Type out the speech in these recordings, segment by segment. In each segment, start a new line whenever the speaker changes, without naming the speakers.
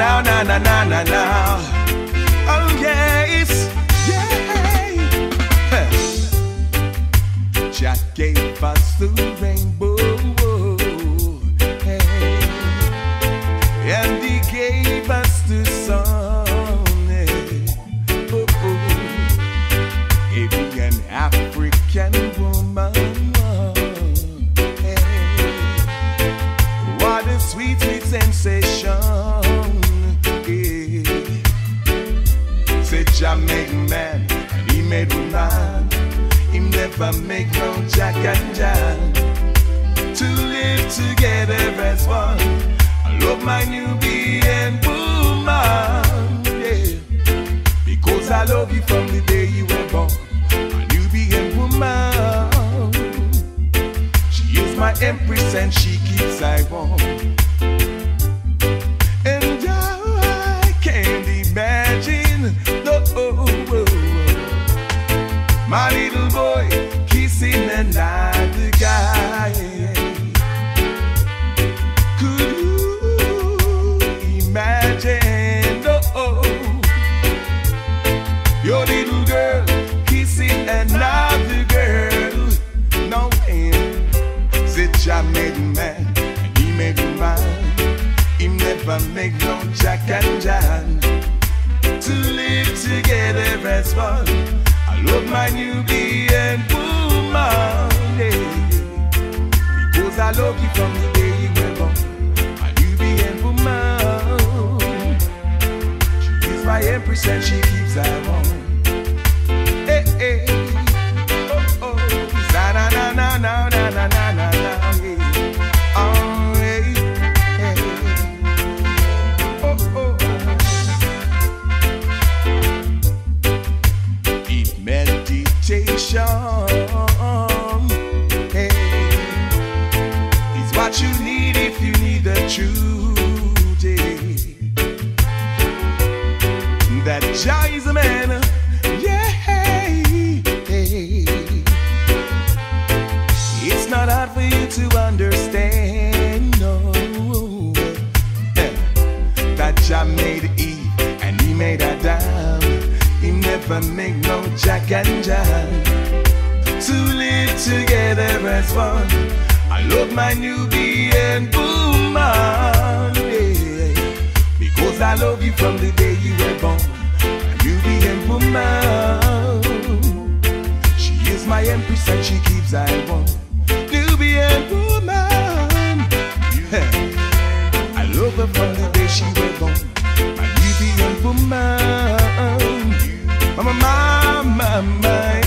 now, na na na na na. But make no Jack and jack To live together as one. I love my Nubian woman yeah. Because I love you from the day you were born. My Nubian woman. She is my empress and she husband. I love my Nubian woman. Yeah. Because I love you from the day you were born. My Nubian woman. She is my empress and she keeps her own. child to live together as one. I love my Nubian boomer, yeah. because I love you from the day you were born. My Nubian boomer, she is my empress and she keeps I want. Newbie and boomer, yeah. I love her from the day she was born. My newbie and boomer my, my my.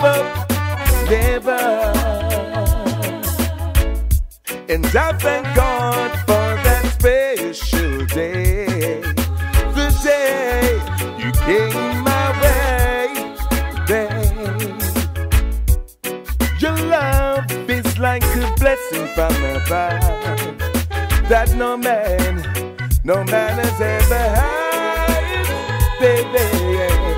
Give up, never. And I thank God for that special day. The day you came my way, babe. Your love is like a blessing from above that no man, no man has ever had, baby.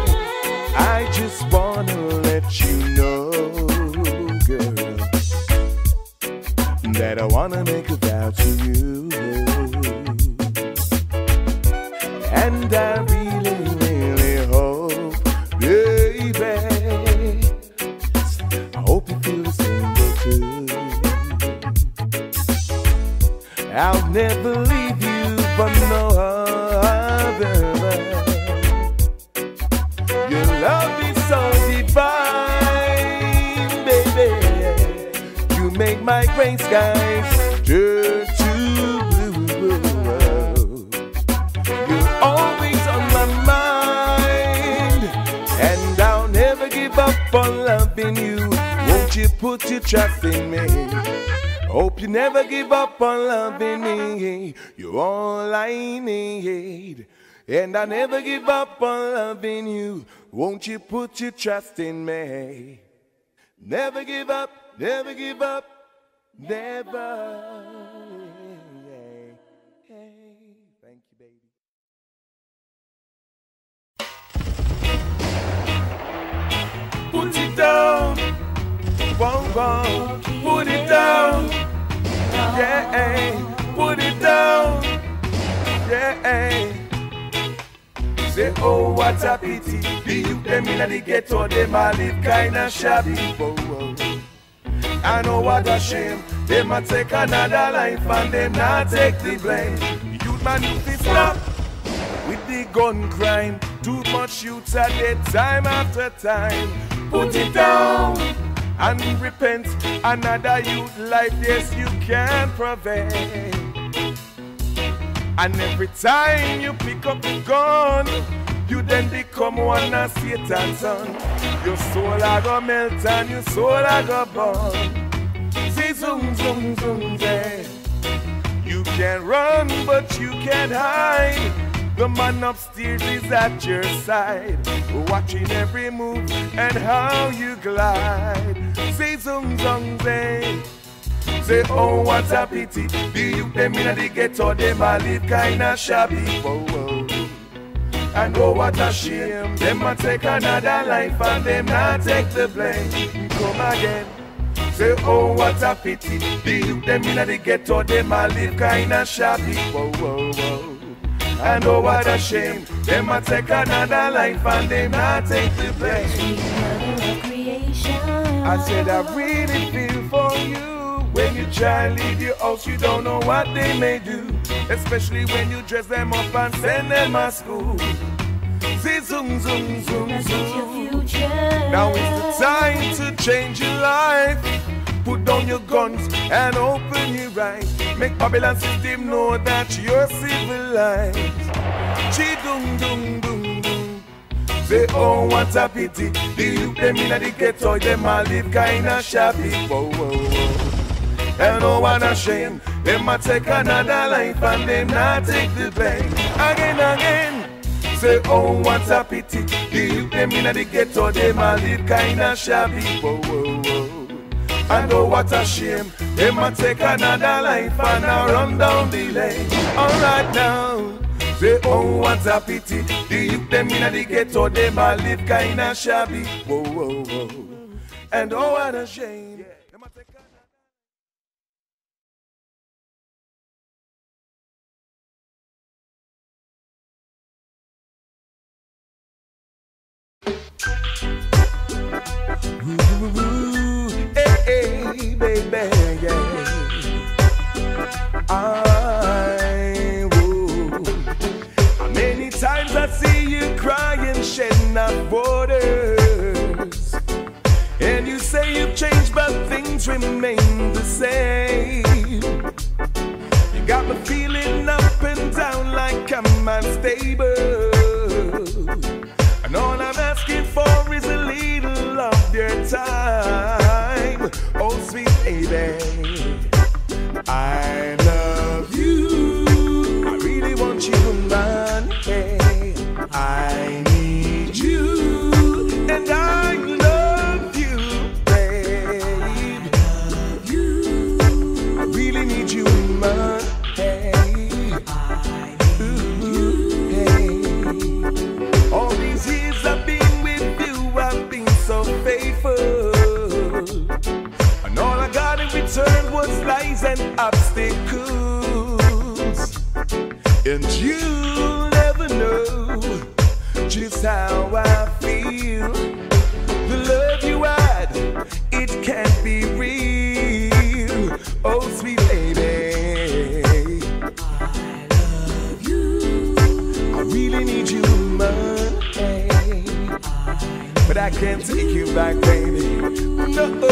To you, never give up on loving me. You're all I need. And I never give up on loving you. Won't you put your trust in me? Never give up, never give up, never. Put it down. Whoa, whoa. Put it down. Yeah, put it down. Yeah. Say, oh, what a pity. The youth them in the ghetto, them a live kinda shabby. Whoa, whoa. I know what a shame. Them a take another life and them not take the blame. Youth man, you fi stop with the gun crime. Too much youths are dead time after time. Put it down and repent. Another youth life, yes, you can prevent. And every time you pick up the gun, you then become one of Satan's son. Your soul a go melt and your soul a go burn. See zoom zoom zoom there. You can run, but you can't hide. The man upstairs is at your side, watching every move and how you glide. Say zung zung zay. Say, oh, what a pity. The youth them in the ghetto, them a live kinda shabby. Whoa, whoa. And oh, what a shame. Them a take another life and them not take the blame. Come again. Say, oh, what a pity. The youth them in the ghetto, them a live kinda shabby. Whoa, whoa, whoa. And oh, what a shame. Them a take another life and them not take the blame. I said, I really feel for you. When you try leave your house, you don't know what they may do. Especially when you dress them up and send them to school. See, zoom, zoom, zoom, zoom. Now is the time to change your life. Put down your guns and open your eyes. Make Babylon system know that you're civilized. Chi dum dum dum dum. Say, oh, what a pity. The youth them in the ghetto, them all live kinda shabby. Whoa, whoa, whoa. And oh, what a shame. Them a take another life and them not take the blame. Again, again. Say, oh, what a pity. The youth them in the ghetto, them a live kinda shabby. Whoa, whoa, whoa. And oh, what a shame. They a take another life and a run down the lane. Alright now. Say, oh, what a pity. The youth them in the ghetto, them a live kinda shabby. Whoa, whoa, whoa. And oh, what a shame. Them a take Ooh, hey, baby, yeah. I, woo. Many times I see you crying, shedding out waters. And you say you've changed, but things remain the same. You got me feeling up and down like I'm unstable. And all I'm asking for is a little of your time. Sweet baby. I back, baby. No.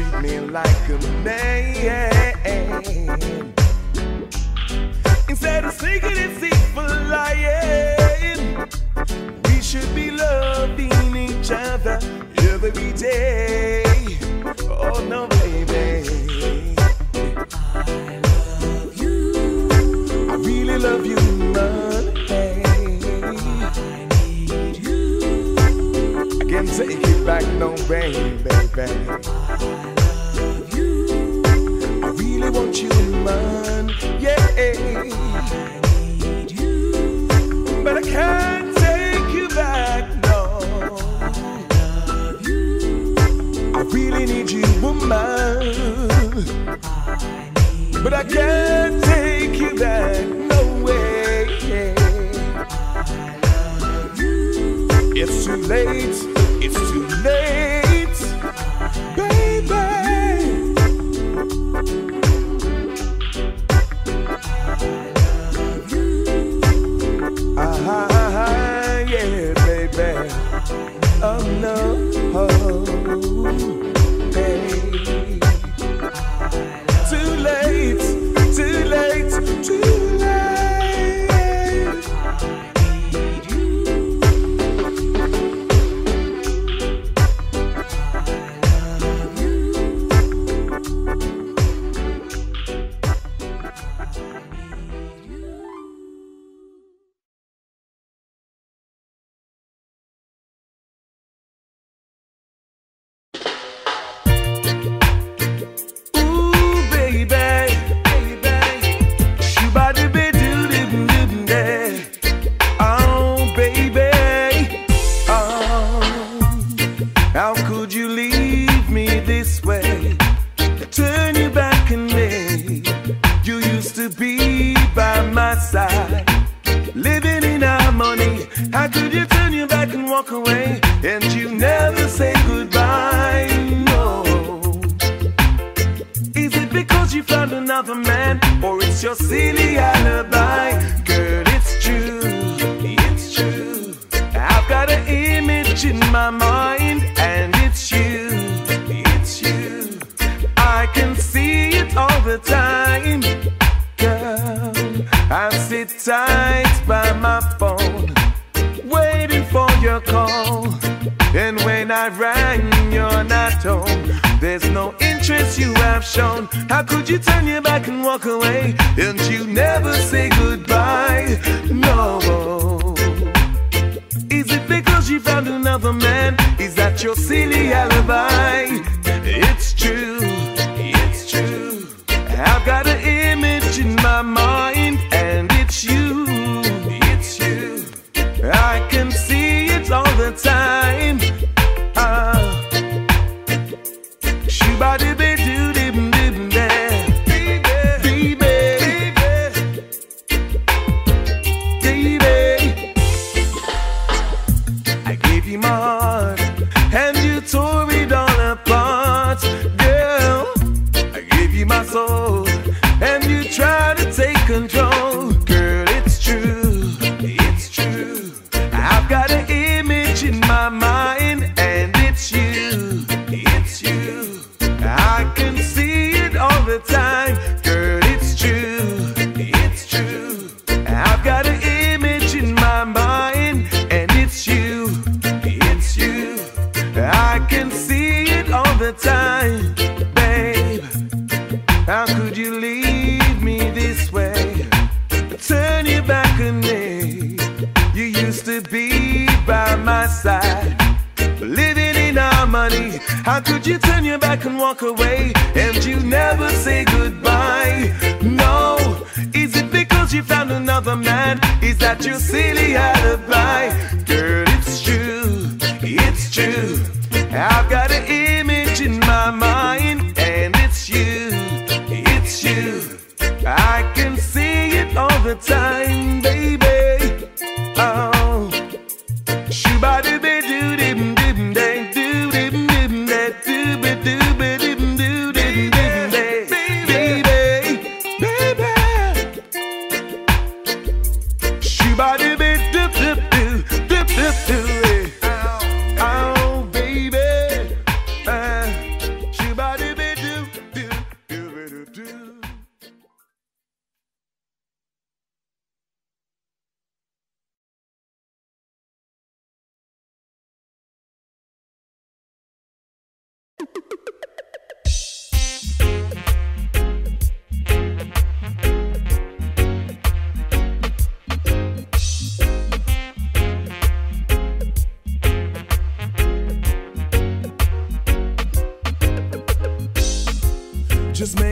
Treat me like a man. Instead of sneaking and deceitful lying, we should be loving each other every day. Oh no, baby. I love you. I really love you, man. Hey. I can't take it back, no, baby, baby. I want you, man. Yeah. But I can't take you back, no. I love you. I really need you, woman. But I can't take you back, no way.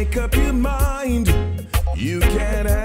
Troubled mind, selfish you, you.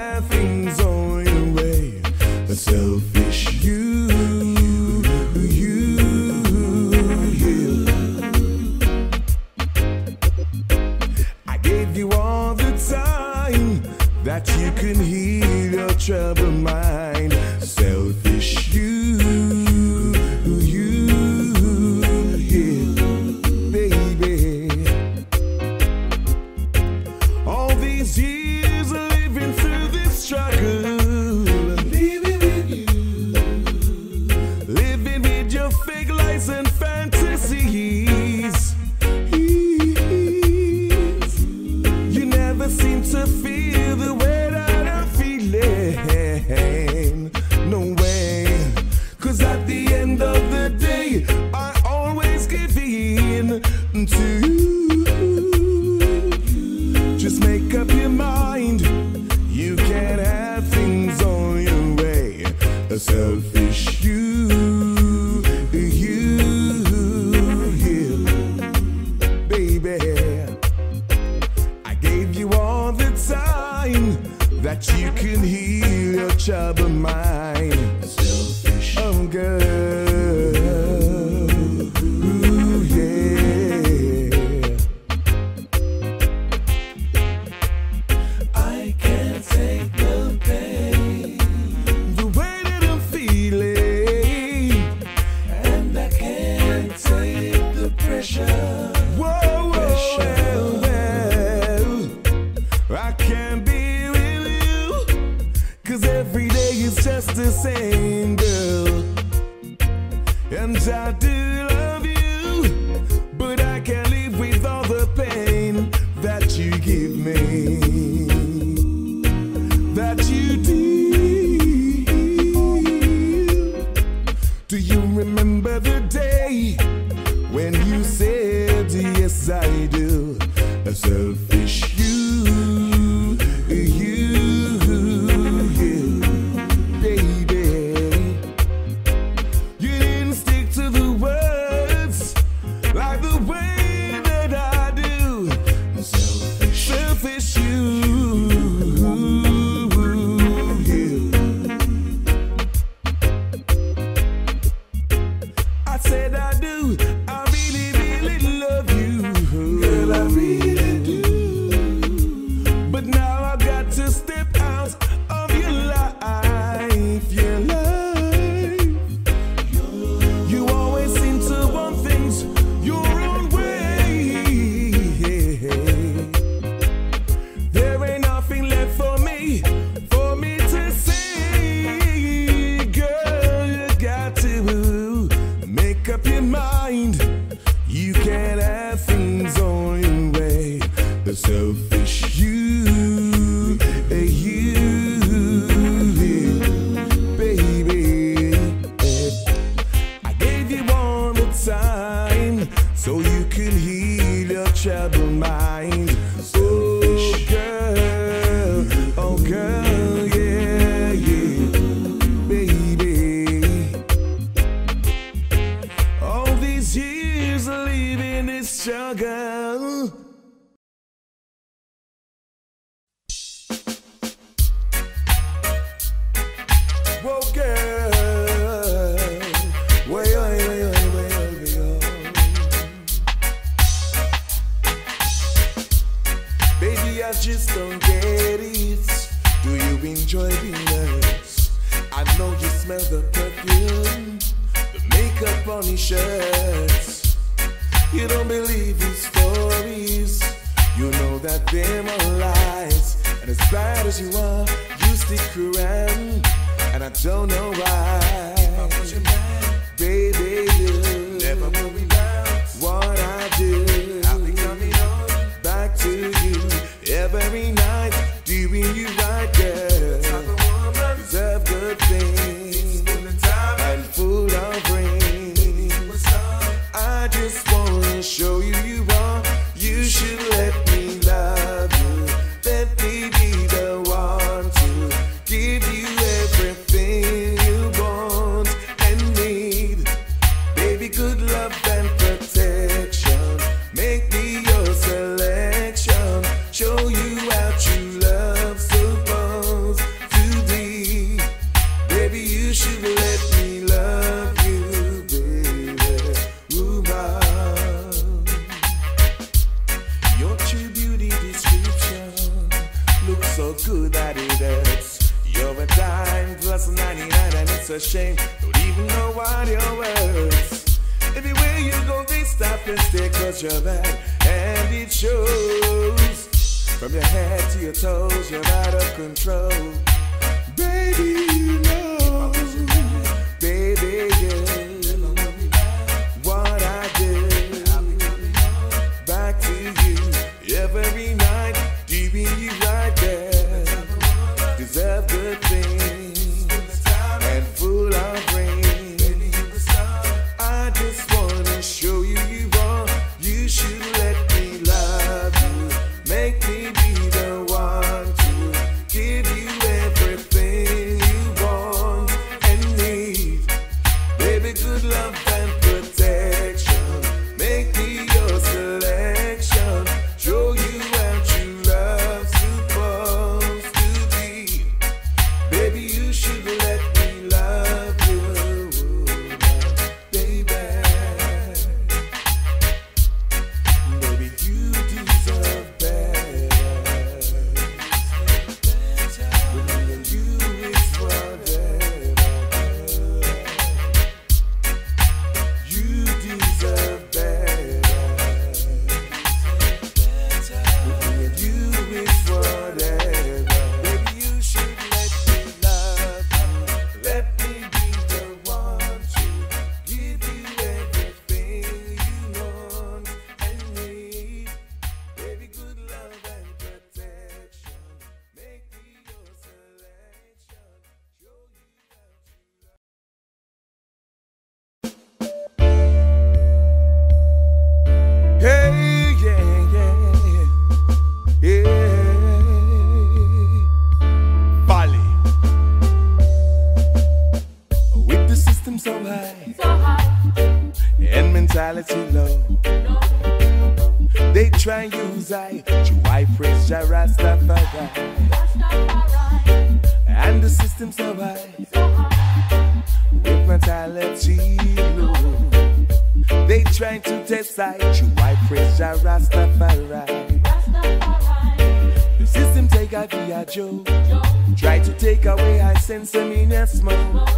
green and smoke.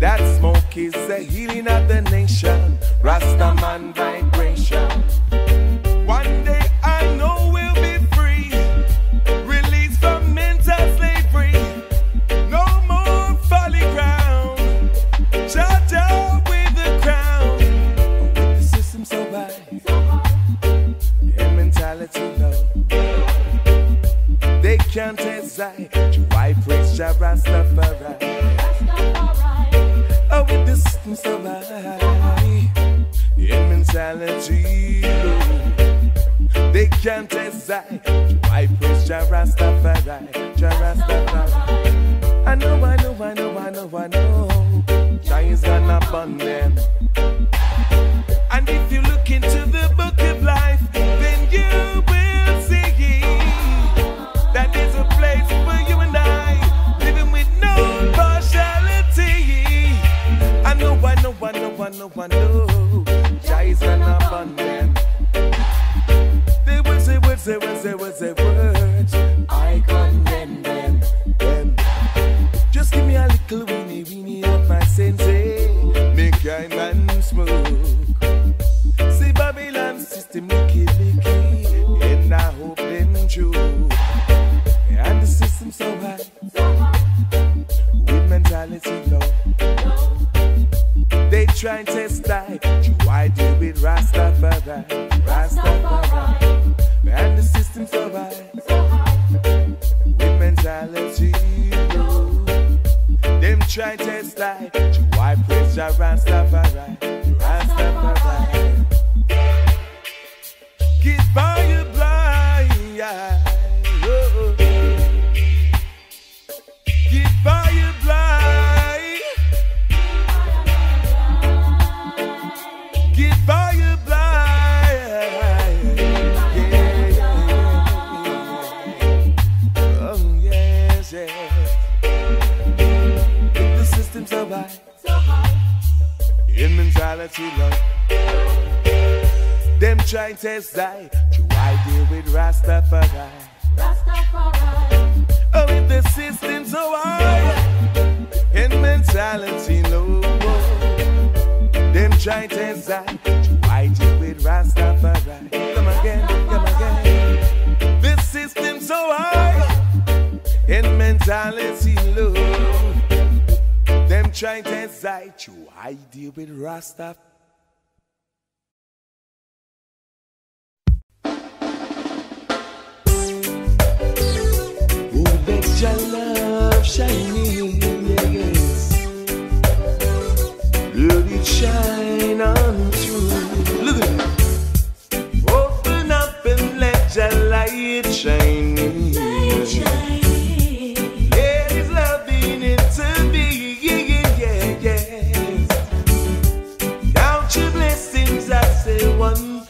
That smoke is the healing of the nation, Rastaman vibration. One day I know we'll be free, released from mental slavery. No more folly ground, shut up with the crown. With the system so bad, and mentality low, they can't decide. Jah Rastafari. Oh. They can't I praise Jah Rastafari? Jah Rastafari. I know, I know, I know, I know, I know. Jah gonna burn them. try just like to white pressure and stuff, alright. quality love. Them trying to test die I deal with Rastafari. Rastafari. Oh, with the system so high and mentality low. Them trying to test die I deal with Rastafari. Come again, come again. This system so high and mentality low. Enchanted Zeit, you I deal with Rasta. Who let your love shining? Yes, let it shine on you. Look at Open up and let your light shine. in. shine. one.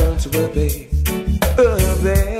learn to obey, obey.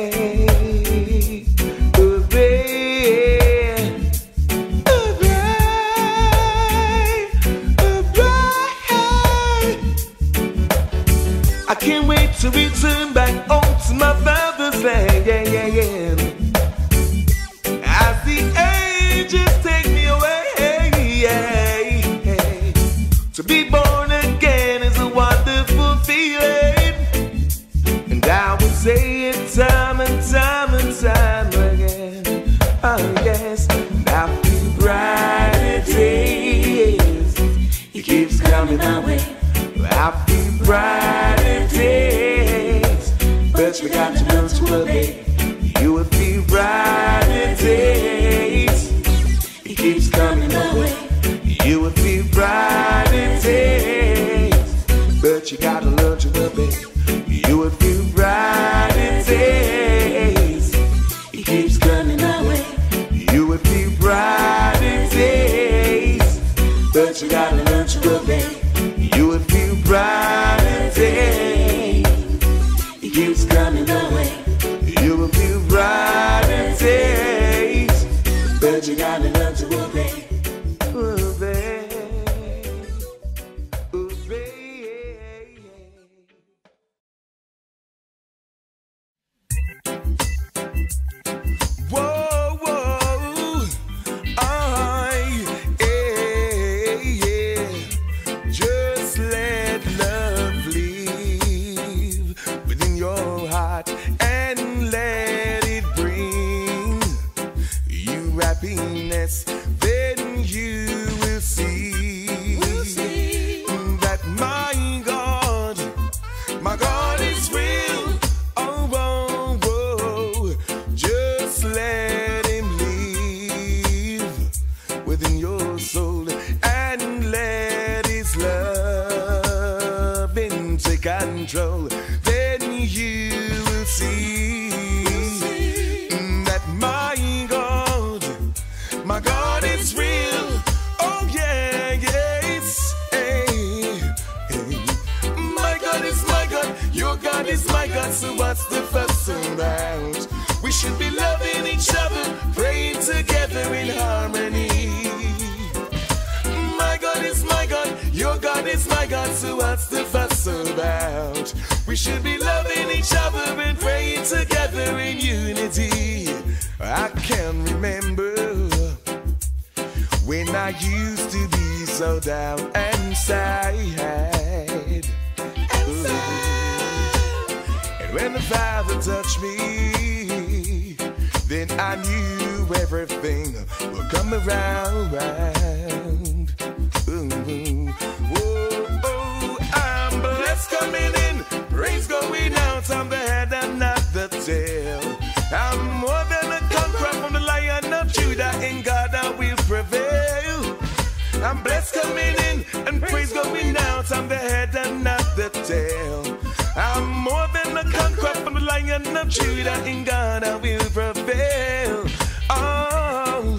of Judah and God I will prevail. Oh,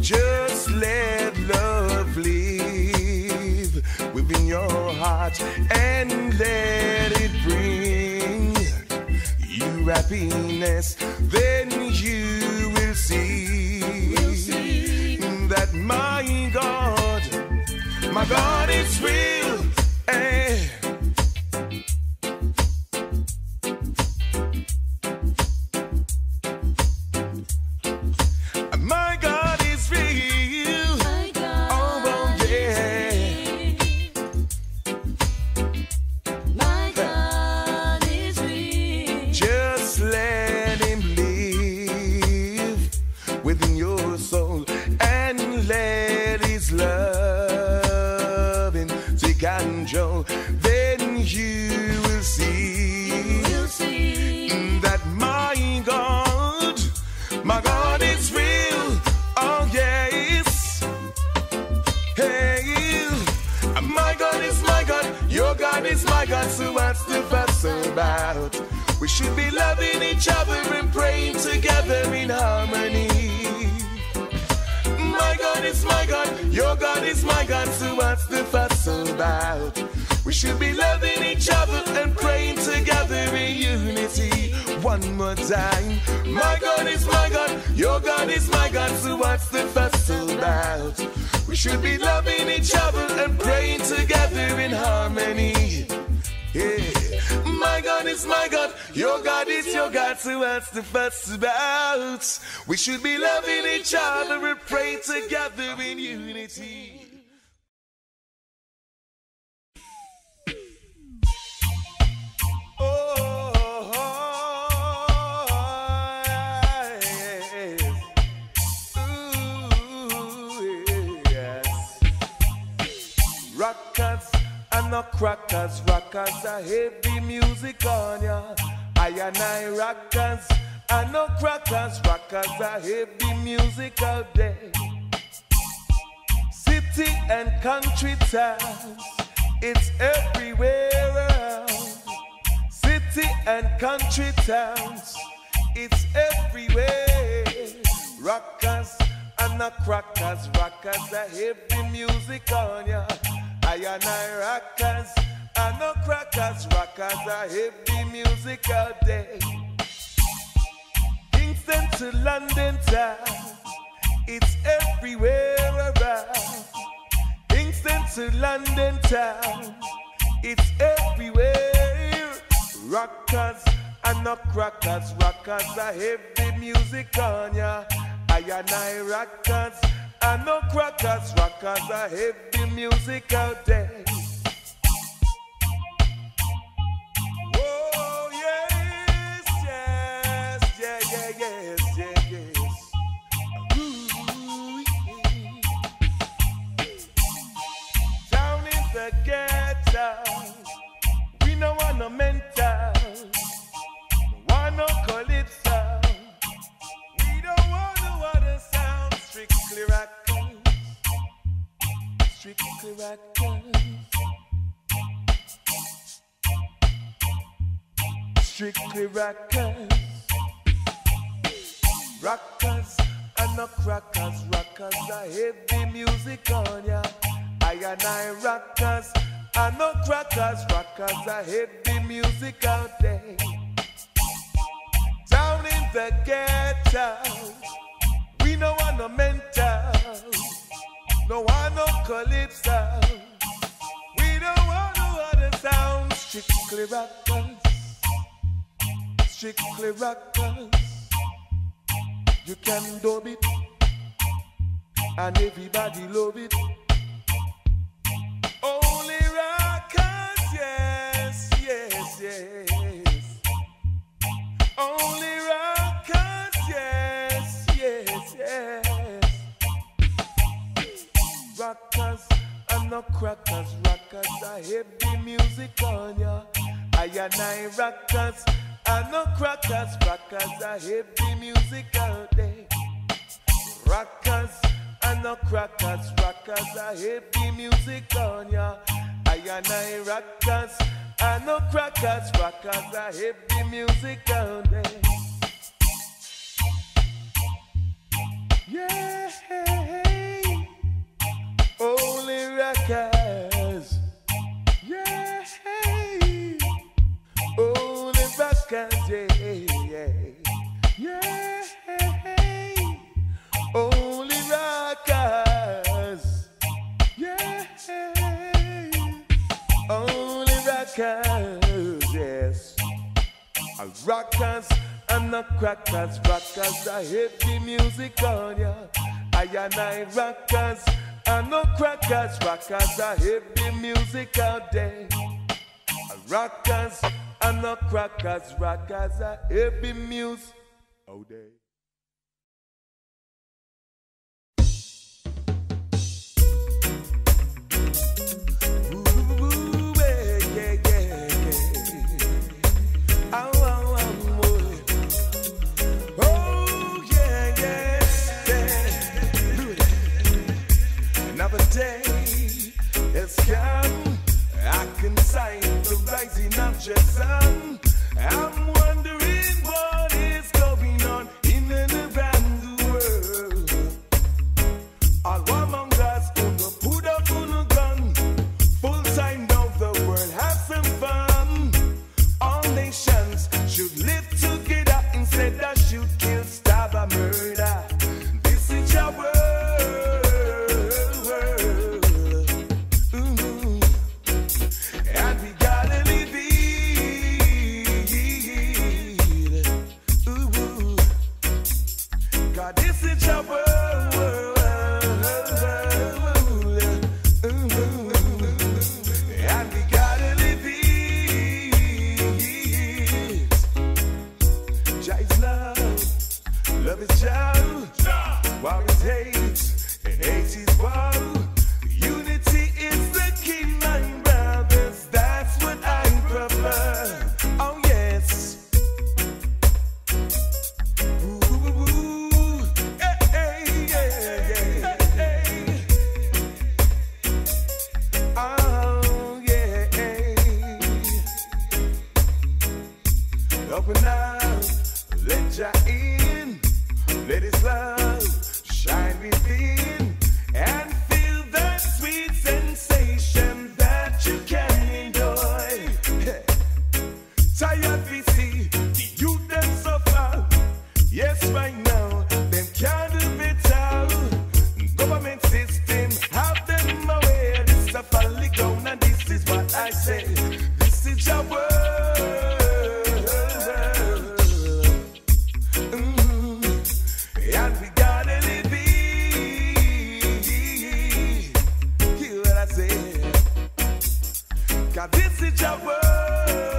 just let love live within your heart and let it bring you happiness. Then you will see,
we'll see.
that my God, my God is real. One more time. My God is my God, your God is my God, so what's the fuss about? We should be loving each other and praying together in harmony. Yeah. My God is my God, your God is your God, so what's the fuss about? We should be loving each other and praying together in unity. And no crackers, rockers are heavy music on ya. I and I rockers and no crackers, rockers are heavy music out there. City and country towns, it's everywhere around. City and country towns, it's everywhere. Rockers and the crackers, rockers are heavy music on ya. I and I rockers I the crackers, rockers are heavy music out there. Kingston to London town, it's everywhere around. Kingston to London town, it's everywhere. Rockers and the crackers, rockers are heavy music on ya. I and I rockers and no crackers, rockers are heavy music out there. Strictly rockers, rockers and no crackers, rockers are heavy music on ya. I and I rockers and no crackers, rockers are heavy music out there. Down in the ghetto, we no want no mento, no want no calypso. We don't want no other sound, strictly rockers, strictly rockers. You can dub it, and everybody love it. Only rockers, yes, yes, yes. Only rockers, yes, yes, yes. Rockers and no crackers, rockers are heavy music on ya. I and I rockers and no crackers, rockers are heavy music out there. Rockers and no crackers, rockers are heavy music on ya. I and I rockers and no crackers, rockers are heavy music out there. Yeah, rockers, yes. A rockers and the crackers, rockers, I hate the music on ya. I and I rockers and no crackers, rockers, I hate the music all day. A rockers and the crackers, rockers, I hate the music all day. in objection. I'm wondering what is going on in and around the world. All among us, gonna put up on a gun. Full time of the world have some fun. All nations should live. Cause this is your world.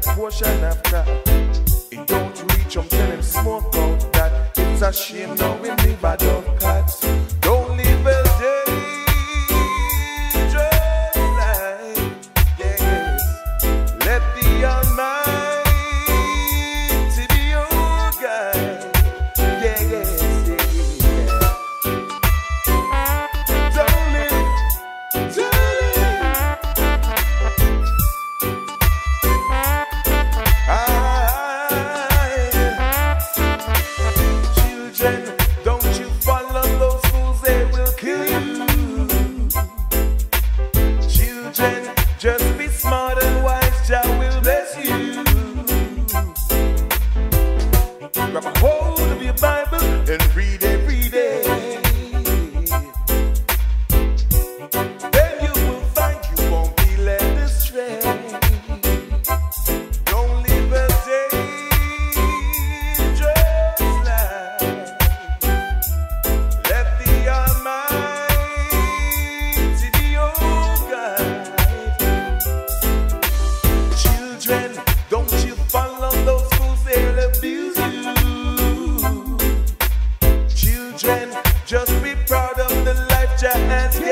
portion of God. Just be proud of the life Jah has given.